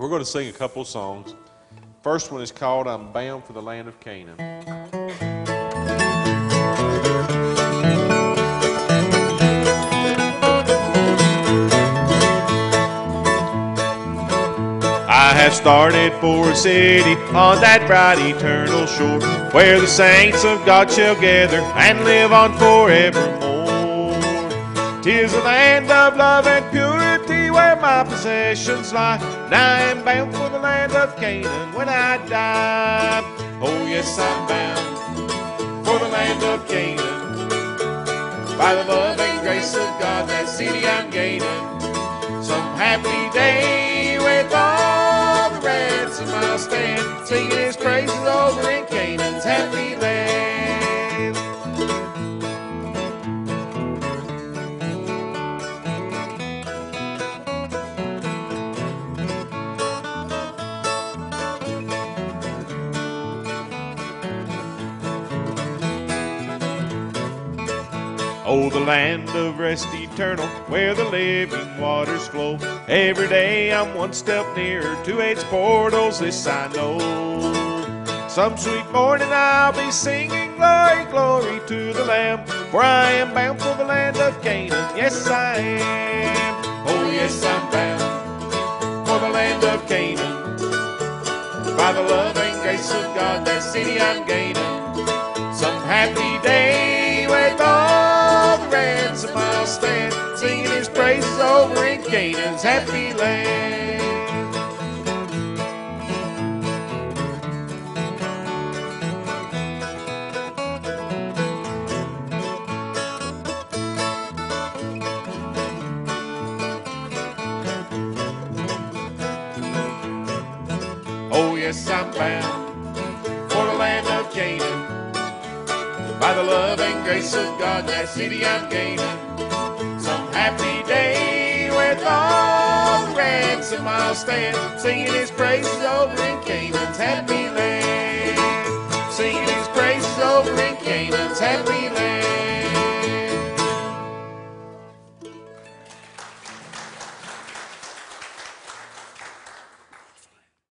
We're going to sing a couple songs. First one is called I'm Bound for the Land of Canaan. I have started for a city on that bright eternal shore where the saints of God shall gather and live on forevermore. Tis a land of love and purity where my possessions lie. And I am bound for the land of Canaan when I die. Oh, yes, I'm bound for the land of Canaan. By the love and grace of God, that city I'm gaining. Some happy day with all the ransom I'll stand, singing his praises over in Canaan's happy land. Oh, the land of rest eternal, where the living waters flow. Every day I'm one step nearer to its portals, this I know. Some sweet morning I'll be singing glory, glory to the Lamb, for I am bound for the land of Canaan. Yes, I am. Oh, yes, I'm bound for the land of Canaan. By the love and grace of God, that city I'm gaining. Some happy over in Canaan's happy land. Oh, yes, I'm bound for the land of Canaan. By the love and grace of God, that city I'm gaining. I'll stand, singing his praises over in Canaan's happy